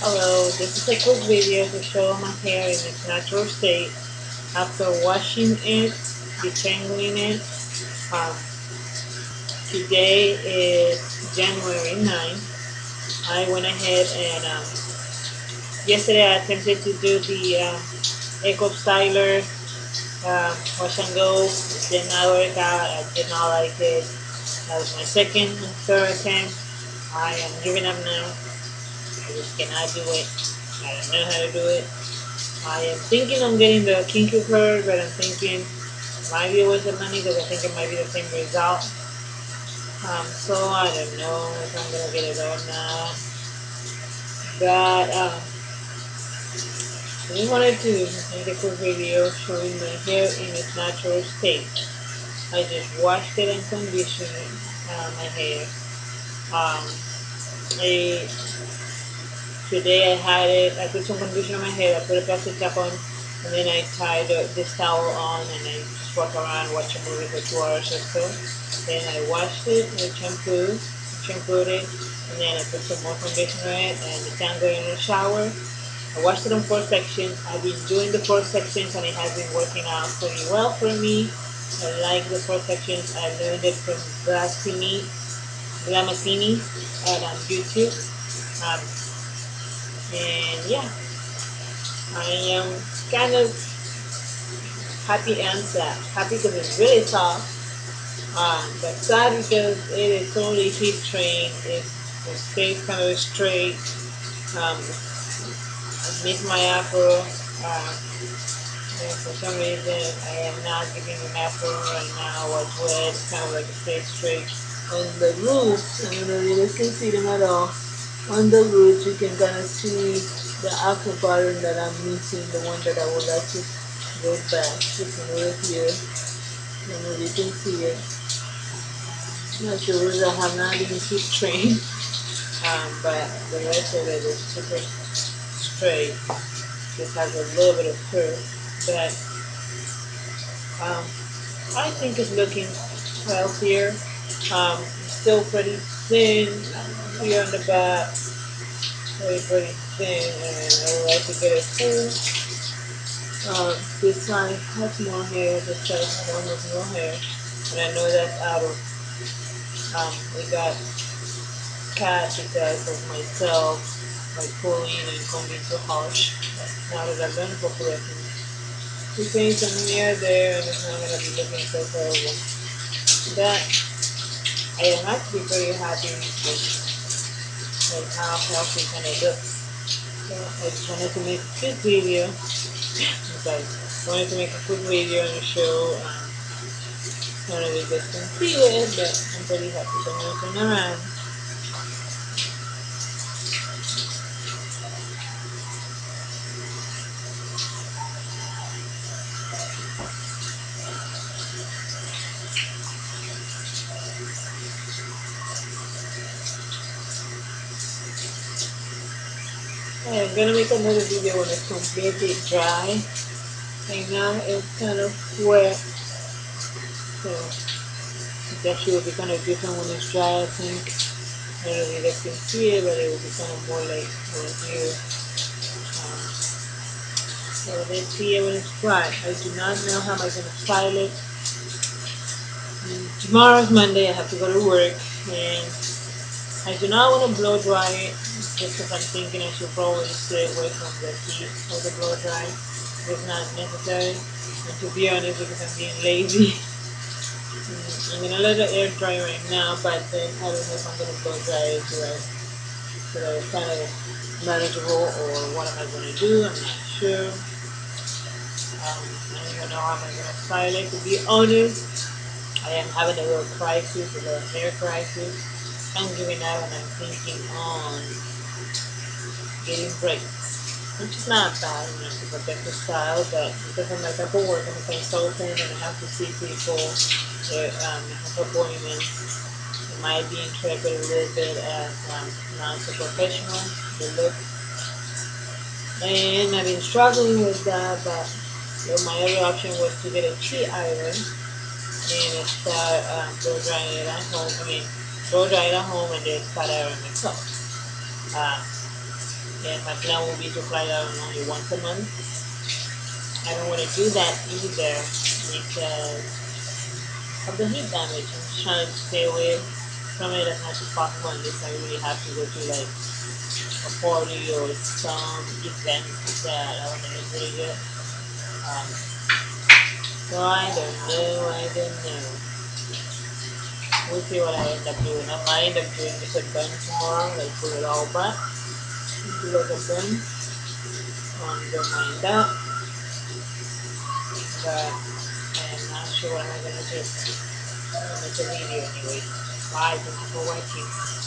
Hello, this is a quick video to show my hair in its natural state after washing it, detangling it. Um, today is January 9th. I went ahead and um, yesterday I attempted to do the uh, Eco Styler uh, wash and go. It did not work out. I did not like it. That was my second and third attempt. I am giving up now. I just cannot do it. I don't know how to do it. I am thinking I'm getting the Kinky Curly, but I'm thinking it might be a waste of money because I think it might be the same result. Um, so I don't know if I'm gonna get it or not. But um, I just wanted to make a quick video showing my hair in its natural state. I just washed it and conditioned uh, my hair. Um, I Today I had it, I put some conditioner on my head, I put a plastic cap on, and then I tied this towel on and I just walk around, watch a movie for two hours or so. Then I washed it with shampoo, shampooed it, and then I put some more conditioner on it and detangled in the shower. I washed it in four sections. I've been doing the four sections and it has been working out pretty well for me. I like the four sections. I learned it from Glassini, Glamatini at um, YouTube. Um, and yeah I am kind of happy and sad happy because it's really soft. Um, but sad because it is totally heat trained. It, it stays kind of straight. Um, I miss my afro. uh, for some reason I am not giving an afro right now. What's it's kind of like a straight straight on the roof, I don't guys can see them at all on the roots you can kind of see the aqua pattern that I'm missing, the one that I would like to go back. Can look here, and you can see it. Not sure I have not even heat trained, um, but the rest of it is super straight. Just has a little bit of curve, but um, I think it's looking healthier. Um, still pretty thin on the back, very, very thin, and I would like to get it full. Uh, this side has more hair, this side has more hair, and I know that's of, um, we got cat because of myself, like pulling and combing too harsh. Now that I've done properly, I can retain some hair there, and it's not to be looking so terrible. That I am actually very happy with and how can it. So I just wanted to make a quick video. okay, wanted to make a quick video and show um, I if you guys see it, but I'm pretty happy. To turn around. I'm gonna make another video when it's completely dry. And now it's kind of wet. So it actually will be kind of different when it's dry, I think. I don't know if you can see it, but it will be kind of more like here. Um, so let's see it when it's dry. I do not know how I'm gonna file it. And tomorrow's Monday, I have to go to work and I do not want to blow dry it just because I'm thinking I should probably stay away from the heat of the blow dry. It's not necessary. And to be honest, because I'm being lazy, I'm gonna let the air dry right now, but then I don't know if I'm gonna blow dry it so that, so that kind of manageable or what am I gonna do, I'm not sure. Um, I don't even know how I'm gonna style it. To be honest, I am having a little crisis, a little hair crisis. I'm giving and I'm thinking on getting breaks, which is not bad, you know, to protect the style, but because I'm like at work, I'm a consultant and I have to see people, their um, appointments, it might be interpreted a little bit as um, not so professional, the look. And I've been struggling with that, but so my other option was to get a tea iron and start um, blow drying it at home. I mean, it at home and then start ironing myself. Uh, And my plan will be to fly out only once a month. I don't want to do that either because of the heat damage. I'm just trying to stay away from it as much as possible unless I really have to go to like a party or some event that I want to look really good. Um, so I don't know, I don't know. We'll see what I end up doing. I might end up doing this a bun tomorrow, like put it all back. Do like a bun. Um, don't mind that. But I'm not sure what I'm gonna do. I'm gonna make a video anyway. Bye, thank you for watching.